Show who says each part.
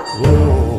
Speaker 1: Whoa.